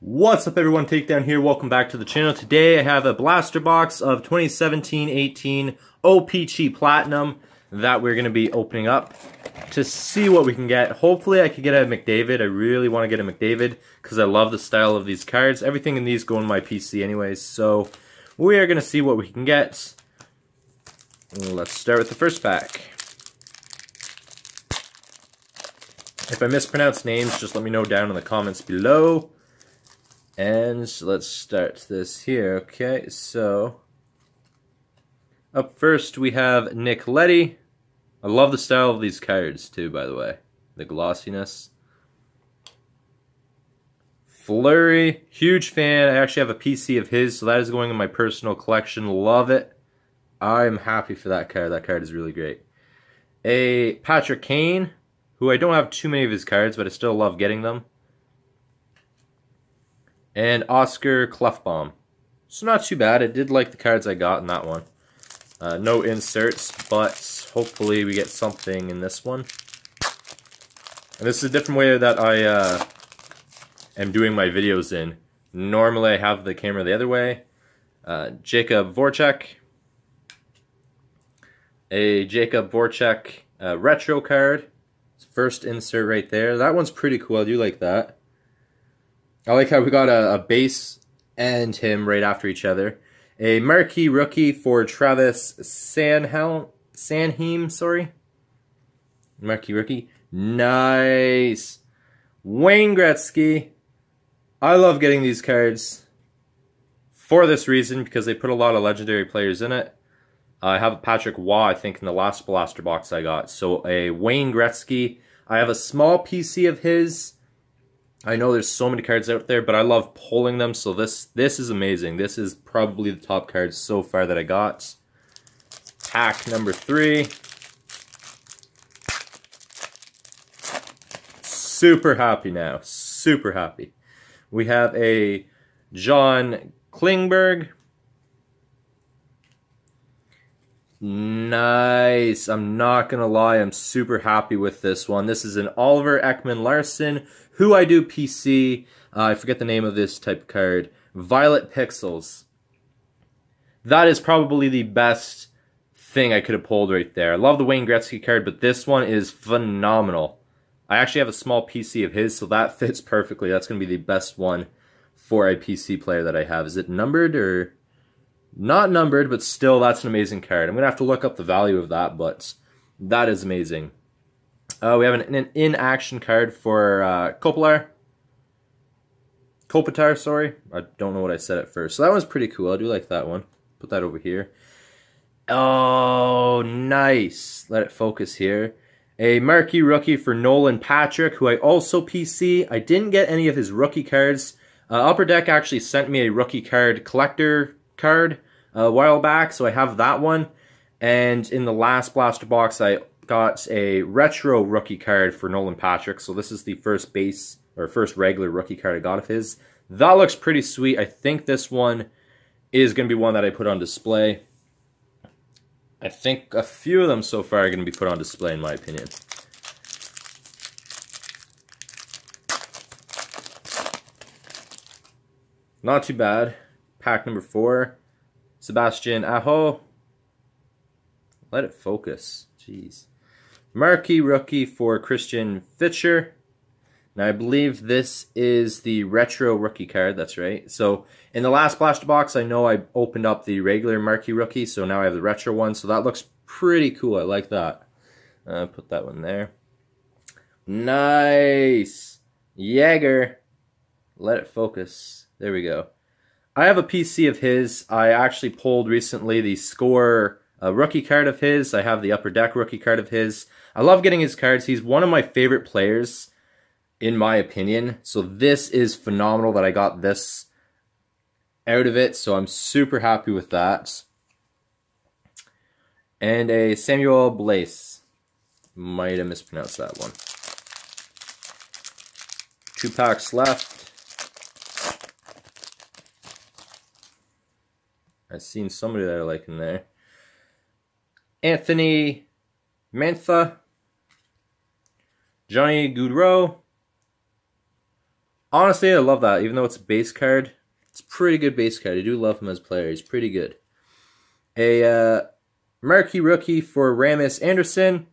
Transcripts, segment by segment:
What's up everyone, Takedown here, welcome back to the channel. Today I have a blaster box of 2017-18 OPC Platinum that we're going to be opening up to see what we can get. Hopefully I could get a McDavid, I really want to get a McDavid because I love the style of these cards. Everything in these go in my PC anyways, so we are going to see what we can get. Let's start with the first pack. If I mispronounce names, just let me know down in the comments below. And let's start this here. Okay, so up first we have Nick Leddy. I love the style of these cards too, by the way. The glossiness. Fleury, huge fan. I actually have a PC of his, so that is going in my personal collection. Love it. I'm happy for that card. That card is really great. A Patrick Kane, who I don't have too many of his cards, but I still love getting them and Oscar Klefbom. So not too bad. I did like the cards I got in that one. Uh, no inserts, but hopefully we get something in this one. And this is a different way that I uh, am doing my videos in. Normally I have the camera the other way. Uh, Jakub Voracek. A Jakub Voracek uh, retro card. First insert right there. That one's pretty cool. I do like that. I like how we got a, a base and him right after each other. A marquee rookie for Travis Sanhelm, Sanheim, sorry. Marquee rookie. Nice. Wayne Gretzky. I love getting these cards for this reason because they put a lot of legendary players in it. I have Patrick Roy, I think, in the last blaster box I got. So a Wayne Gretzky. I have a small PC of his I know there's so many cards out there, but I love pulling them, so this this is amazing. This is probably the top card so far that I got. Pack number three. Super happy now. Super happy. We have a John Klingberg. Nice. I'm not going to lie. I'm super happy with this one. This is an Oliver Ekman-Larsson who I do PC. Uh, I forget the name of this type of card. Violet Pixels. That is probably the best thing I could have pulled right there. I love the Wayne Gretzky card, but this one is phenomenal. I actually have a small PC of his, so that fits perfectly. That's going to be the best one for a PC player that I have. Is it numbered or... Not numbered, but still, that's an amazing card. I'm going to have to look up the value of that, but that is amazing. Uh, we have an, an in-action card for uh, Kopitar. Kopitar, sorry. I don't know what I said at first. So that one's pretty cool. I do like that one. Put that over here. Oh, nice. Let it focus here. A marquee rookie for Nolan Patrick, who I also PC. I didn't get any of his rookie cards. Uh, Upper Deck actually sent me a rookie card collector card a while back, so I have that one. And in the last blaster box, I got a retro rookie card for Nolan Patrick. So this is the first base or first regular rookie card I got of his. That looks pretty sweet. I think this one is going to be one that I put on display. I think a few of them so far are going to be put on display in my opinion. Not too bad. Pack number four. Sebastian Aho. Let it focus. Jeez. Marquee rookie for Christian Fischer. Now, I believe this is the retro rookie card. That's right. So, in the last blaster box, I know I opened up the regular marquee rookie, so now I have the retro one. So, that looks pretty cool. I like that. Uh, put that one there. Nice. Jagr. Let it focus. There we go. I have a PC of his. I actually pulled recently the score a rookie card of his. I have the Upper Deck rookie card of his. I love getting his cards. He's one of my favorite players, in my opinion. So this is phenomenal that I got this out of it. So I'm super happy with that. And a Samuel Blais. Might have mispronounced that one. Two packs left. I've seen somebody that I like in there. Anthony Mantha, Johnny Gaudreau. Honestly, I love that. Even though it's a base card, it's pretty good base card. I do love him as a player. He's pretty good. A uh, marquee rookie for Rasmus Andersson.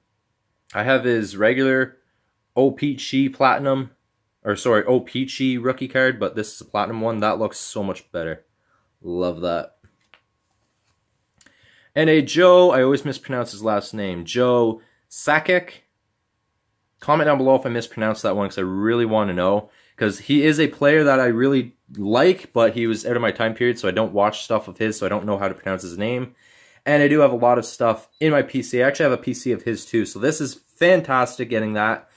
I have his regular O-Pee-Chee Platinum, or sorry, O-Pee-Chee rookie card, but this is a Platinum one. That looks so much better. Love that. And a Joe, I always mispronounce his last name, Joe Sakic. Comment down below if I mispronounced that one because I really want to know. Because he is a player that I really like, but he was out of my time period, so I don't watch stuff of his, so I don't know how to pronounce his name. And I do have a lot of stuff in my PC. I actually have a PC of his too, so this is fantastic getting that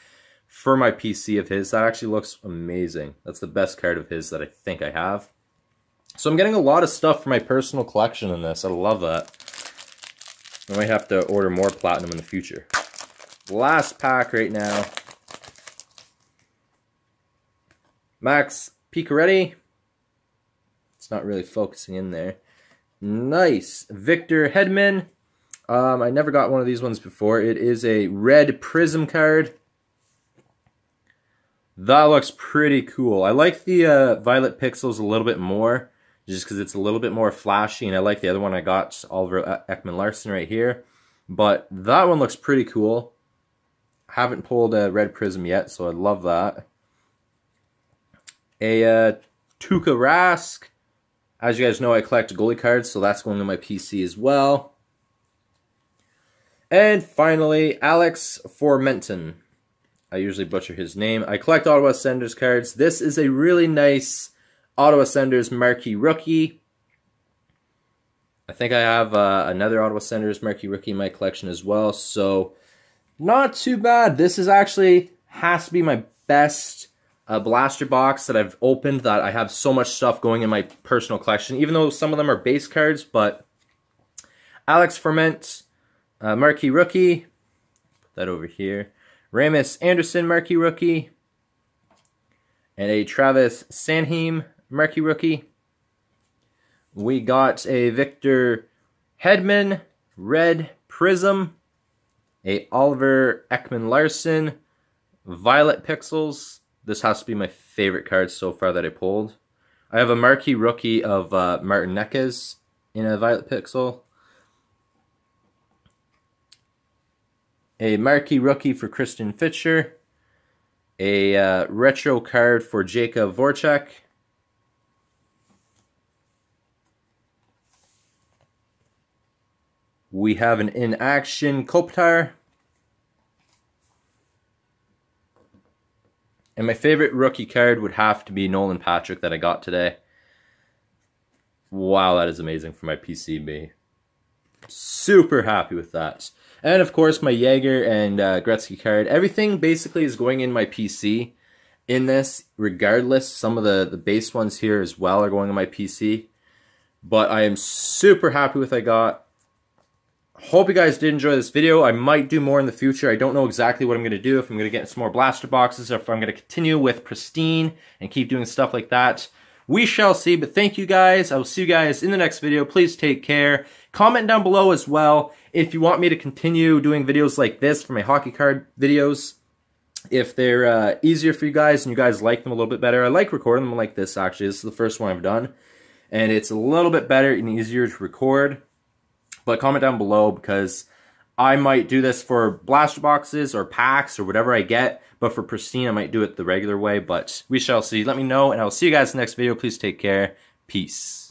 for my PC of his. That actually looks amazing. That's the best card of his that I think I have. So I'm getting a lot of stuff for my personal collection in this. I love that. I might have to order more Platinum in the future. Last pack right now. Max Pacioretty. It's not really focusing in there. Nice. Victor Hedman. Um, I never got one of these ones before. It is a red prism card. That looks pretty cool. I like the uh, Violet Pixels a little bit more, just because it's a little bit more flashy, and I like the other one I got, Oliver Ekman-Larsson right here. But that one looks pretty cool. Haven't pulled a red prism yet, so I love that. A uh, Tuukka Rask. As you guys know, I collect goalie cards, so that's going on my PC as well. And finally, Alex Formenton. I usually butcher his name. I collect Ottawa Senators cards. This is a really nice Ottawa Senators marquee rookie. I think I have uh, another Ottawa Senators marquee rookie in my collection as well. So, not too bad. This is actually has to be my best uh, blaster box that I've opened that I have so much stuff going in my personal collection. Even though some of them are base cards, but Alex Ferment, uh, marquee rookie. Put that over here. Rasmus Andersson, marquee rookie. And a Travis Sanheim, marquee rookie. We got a Victor Hedman, red prism. A Oliver Ekman-Larsson, violet pixels. This has to be my favorite card so far that I pulled. I have a marquee rookie of uh, Martin Necas in a violet pixel. a marquee rookie for Christian Fischer, a uh, retro card for Jakub Voracek, we have an in-action Kopitar, and my favorite rookie card would have to be Nolan Patrick that I got today. Wow, that is amazing for my PCB. Super happy with that. And of course, my Jagr and uh, Gretzky card. Everything basically is going in my PC in this, regardless. Some of the, the base ones here as well are going in my PC. But I am super happy with I got. Hope you guys did enjoy this video. I might do more in the future. I don't know exactly what I'm going to do. If I'm going to get some more blaster boxes or if I'm going to continue with Pristine and keep doing stuff like that. We shall see, but thank you guys. I will see you guys in the next video. Please take care. Comment down below as well if you want me to continue doing videos like this for my hockey card videos. If they're uh, easier for you guys and you guys like them a little bit better. I like recording them like this actually. This is the first one I've done. And it's a little bit better and easier to record. But comment down below because I might do this for blaster boxes or packs or whatever I get. But for Pristine, I might do it the regular way. But we shall see. Let me know, and I will see you guys in the next video. Please take care. Peace.